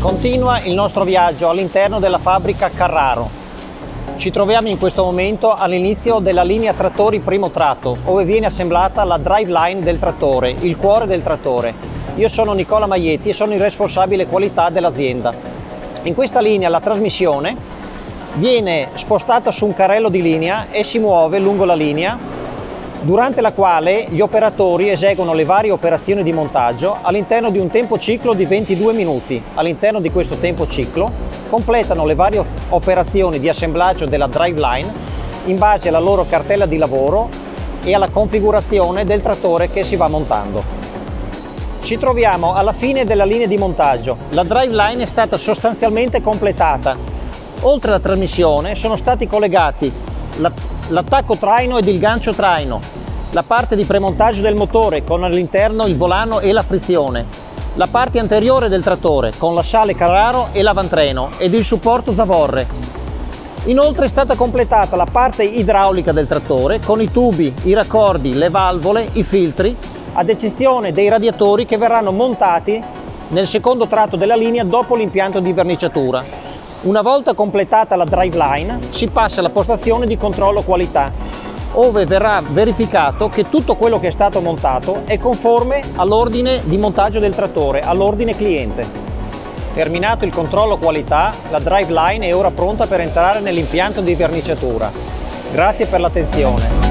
Continua il nostro viaggio all'interno della fabbrica Carraro. Ci troviamo in questo momento all'inizio della linea trattori primo tratto, dove viene assemblata la driveline del trattore, il cuore del trattore. Io sono Nicola Maietti e sono il responsabile qualità dell'azienda. In questa linea la trasmissione viene spostata su un carrello di linea e si muove lungo la linea durante la quale gli operatori eseguono le varie operazioni di montaggio all'interno di un tempo ciclo di 22 minuti. All'interno di questo tempo ciclo completano le varie operazioni di assemblaggio della driveline in base alla loro cartella di lavoro e alla configurazione del trattore che si va montando. Ci troviamo alla fine della linea di montaggio. La driveline è stata sostanzialmente completata. Oltre alla trasmissione sono stati collegati l'attacco traino ed il gancio traino, la parte di premontaggio del motore con all'interno il volano e la frizione, la parte anteriore del trattore con la sale Carraro e l'avantreno ed il supporto zavorre. Inoltre è stata completata la parte idraulica del trattore con i tubi, i raccordi, le valvole, i filtri, ad eccezione dei radiatori che verranno montati nel secondo tratto della linea dopo l'impianto di verniciatura. Una volta completata la driveline si passa alla postazione di controllo qualità ove verrà verificato che tutto quello che è stato montato è conforme all'ordine di montaggio del trattore, all'ordine cliente. Terminato il controllo qualità, la driveline è ora pronta per entrare nell'impianto di verniciatura. Grazie per l'attenzione.